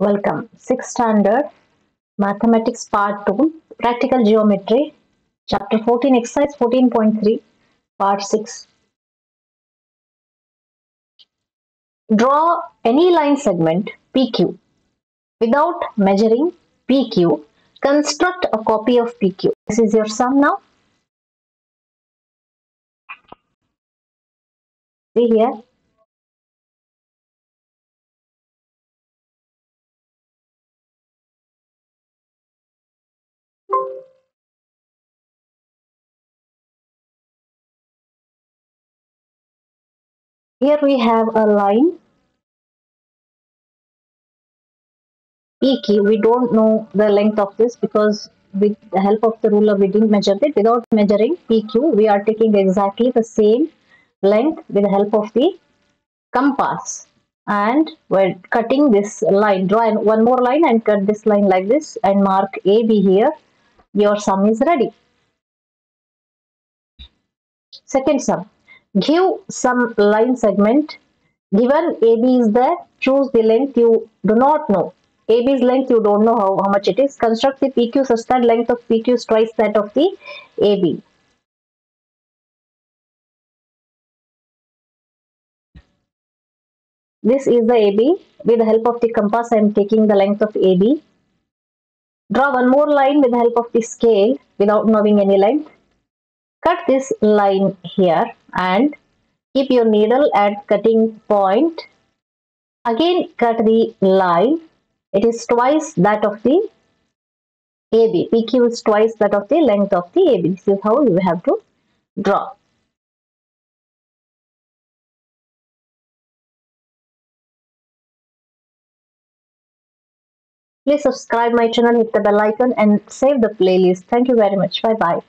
Welcome. Sixth standard mathematics part 2 practical geometry chapter 14 exercise 14.3 part 6 Draw any line segment PQ without measuring PQ. Construct a copy of PQ. This is your sum now. See here. Here we have a line PQ. We don't know the length of this because with the help of the ruler we didn't measure it. Without measuring PQ, we are taking exactly the same length with the help of the compass. And we're cutting this line. Draw one more line and cut this line like this and mark AB here. Your sum is ready. Second sum. Give some line segment. Given AB is there, choose the length you do not know. AB's length you don't know how, how much it is. Construct the PQ such that length of PQ is twice that of the AB. This is the AB. With the help of the compass, I am taking the length of AB. Draw one more line with the help of the scale without knowing any length. Cut this line here and keep your needle at cutting point. Again cut the line. It is twice that of the AB. PQ is twice that of the length of the AB. This is how you have to draw. Please subscribe my channel, hit the bell icon and save the playlist. Thank you very much. Bye bye.